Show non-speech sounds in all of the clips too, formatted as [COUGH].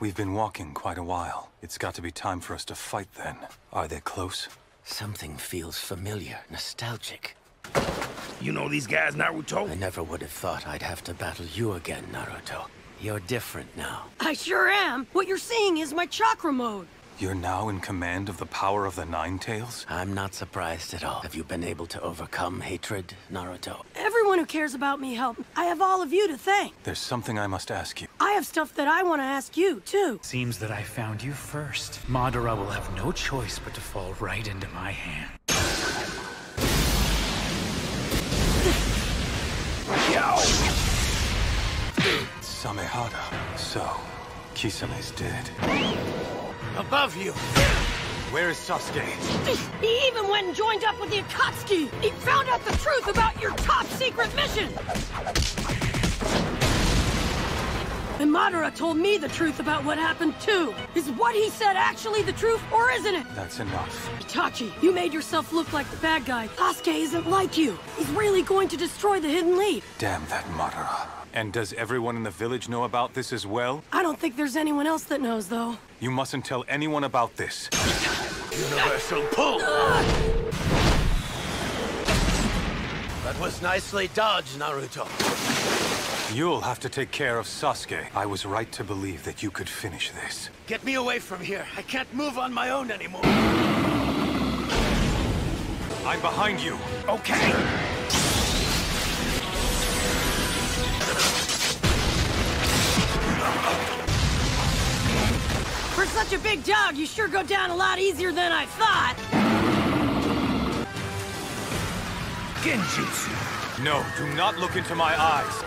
We've been walking quite a while. It's got to be time for us to fight then. Are they close? Something feels familiar, nostalgic. You know these guys, Naruto? I never would have thought I'd have to battle you again, Naruto. You're different now. I sure am. What you're seeing is my chakra mode. You're now in command of the power of the Nine Tails? I'm not surprised at all. Have you been able to overcome hatred, Naruto? Everyone who cares about me helped. I have all of you to thank. There's something I must ask you. I have stuff that I want to ask you, too. Seems that I found you first. Madara will have no choice but to fall right into my hand. Yo! Samehada. So, Kisame's dead. Above you! Where is Sasuke? He even went and joined up with the Akatsuki. He found out the truth about your top secret mission. And Madara told me the truth about what happened, too. Is what he said actually the truth, or isn't it? That's enough. Itachi, you made yourself look like the bad guy. Sasuke isn't like you. He's really going to destroy the Hidden Leaf. Damn that Madara. And does everyone in the village know about this as well? I don't think there's anyone else that knows, though. You mustn't tell anyone about this. Universal pull! That was nicely dodged, Naruto. You'll have to take care of Sasuke. I was right to believe that you could finish this. Get me away from here. I can't move on my own anymore. I'm behind you. Okay! For such a big dog, you sure go down a lot easier than I thought. Genjutsu. No, do not look into my eyes.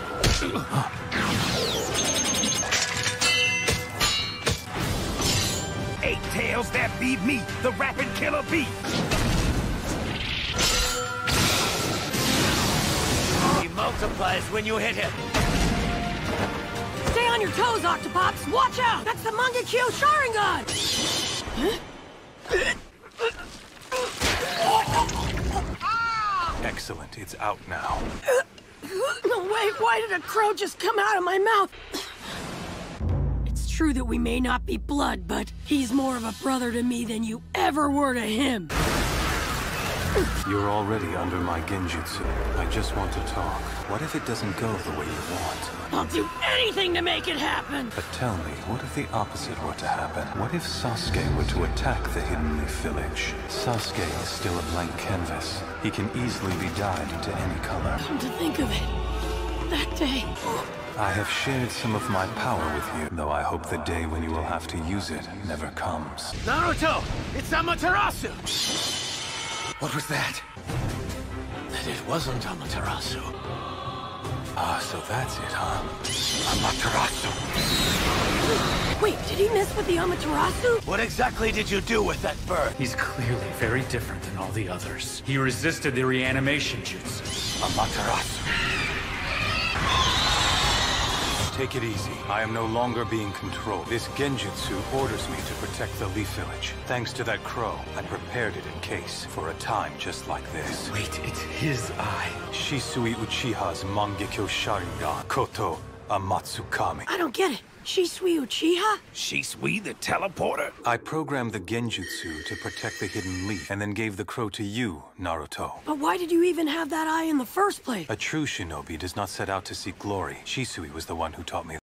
Eight tails that beat me, the rapid killer bee. He multiplies when you hit him. Stay on your toes, Octopops. Watch out! That's the Mangekyo Sharingan! [LAUGHS] Excellent, it's out now. No, wait, why did a crow just come out of my mouth? It's true that we may not be blood, but he's more of a brother to me than you ever were to him. You're already under my genjutsu. I just want to talk. What if it doesn't go the way you want? I'll do anything to make it happen! But tell me, what if the opposite were to happen? What if Sasuke were to attack the Hidden Leaf Village? Sasuke is still a blank canvas. He can easily be dyed into any color. Come to think of it, that day, I have shared some of my power with you, though I hope the day when you will have to use it never comes. Naruto! It's Amaterasu! What was that? That it wasn't Amaterasu. Ah, so that's it, huh? Amaterasu! Wait, did he mess with the Amaterasu? What exactly did you do with that bird? He's clearly very different than all the others. He resisted the reanimation jutsu. Amaterasu. Take it easy. I am no longer being controlled. This genjutsu orders me to protect the Leaf Village. Thanks to that crow, I prepared it in case for a time just like this. Wait, it's his eye. Shisui Uchiha's Mangekyo Sharingan, Koto Amatsukami. I don't get it. Shisui Uchiha? Shisui the teleporter? I programmed the genjutsu to protect the hidden leaf, and then gave the crow to you, Naruto. But why did you even have that eye in the first place? A true shinobi does not set out to seek glory. Shisui was the one who taught me